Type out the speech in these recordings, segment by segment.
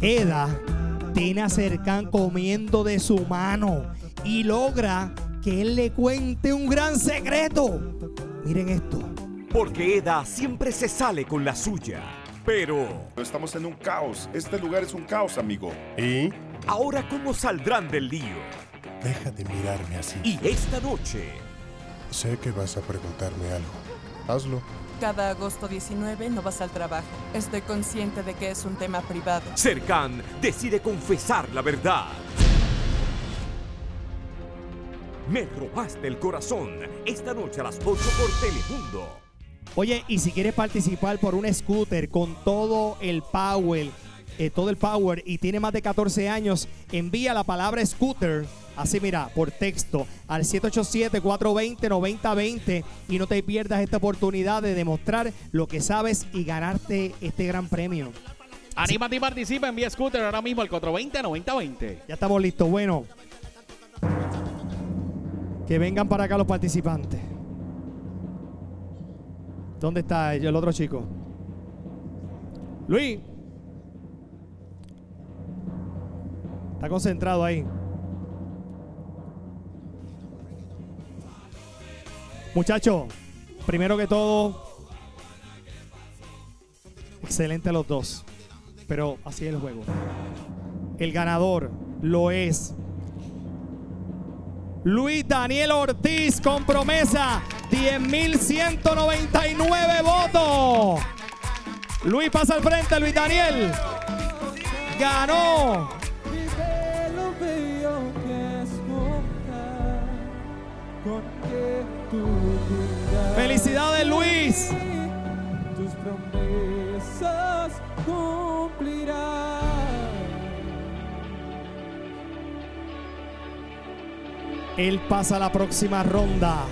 Eda tiene a Cercán comiendo de su mano y logra que él le cuente un gran secreto. Miren esto. Porque Eda siempre se sale con la suya. Pero, Estamos en un caos. Este lugar es un caos, amigo. ¿Y? ¿ahora cómo saldrán del lío? Deja de mirarme así. Y esta noche, Sé que vas a preguntarme algo. Hazlo. Cada agosto 19 no vas al trabajo. Estoy consciente de que es un tema privado. Cercán decide confesar la verdad. Me robaste el corazón. Esta noche a las 8 por Telemundo. Oye, y si quieres participar por un scooter con todo el power, eh, todo el power y tiene más de 14 años, envía la palabra scooter, así mira, por texto al 787-420-9020 y no te pierdas esta oportunidad de demostrar lo que sabes y ganarte este gran premio. Anímate y participa, envía scooter ahora mismo al 420-9020. Ya estamos listos. Bueno, que vengan para acá los participantes. ¿Dónde está el otro chico? Luis. Está concentrado ahí. Muchachos, primero que todo, excelente los dos. Pero así es el juego. El ganador lo es Luis Daniel Ortiz con promesa 10.199 votos. Luis pasa al frente, Luis Daniel. Ganó. Felicidades, Luis. tus promesas cumplirás. Él pasa a la próxima ronda.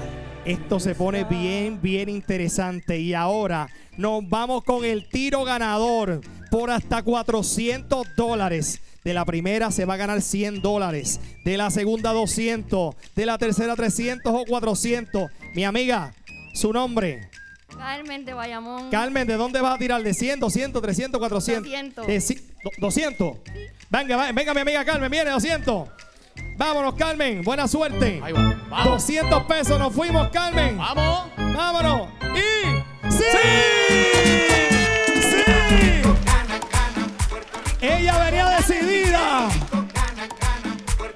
Esto se pone bien, bien interesante. Y ahora nos vamos con el tiro ganador por hasta 400 dólares. De la primera se va a ganar 100 dólares. De la segunda 200. De la tercera 300 o 400. Mi amiga, su nombre. Carmen de Bayamón. Carmen, ¿de dónde vas a tirar? ¿De 100, 200, 300, 400? 200. De ci- do- 200. Venga, va- venga mi amiga Carmen, viene 200. Vámonos, Carmen. Buena suerte. Ahí va. Vamos. 200 pesos, nos fuimos, Carmen. Vamos. Vámonos. Y. ¡Sí! ¡Sí!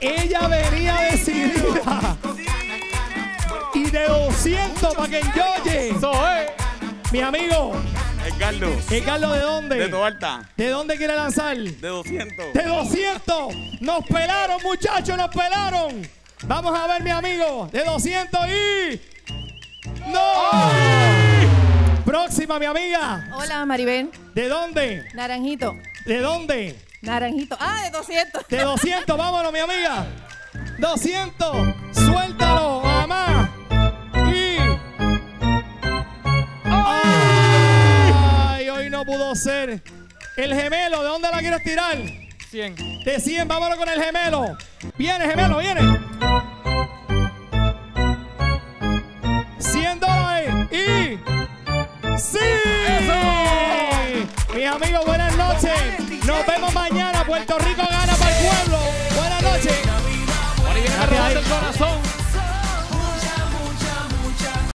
Ella venía decidida. Y de 200 para que enjoye. Eso es. Mi amigo. Edgardo, Edgardo, ¿de dónde? de Toalta, ¿De dónde quiere lanzar? de 200. De 200. Nos pelaron, muchachos, nos pelaron. Vamos a ver, mi amigo. De 200 y. ¡No! Próxima, mi amiga. Hola, Maribel. ¿De dónde? Naranjito. ¿De dónde? Naranjito. Ah, de 200. De 200, vámonos, mi amiga. 200. Suéltalo, mamá. Y. ¡Ay! Hoy no pudo ser. El gemelo, ¿de dónde la quieres tirar? 100. De 100, vámonos con el gemelo. Viene, gemelo, viene. 100 dólares y. ¡Sí! Mis amigos, buenas noches. Nos vemos mañana, Puerto Rico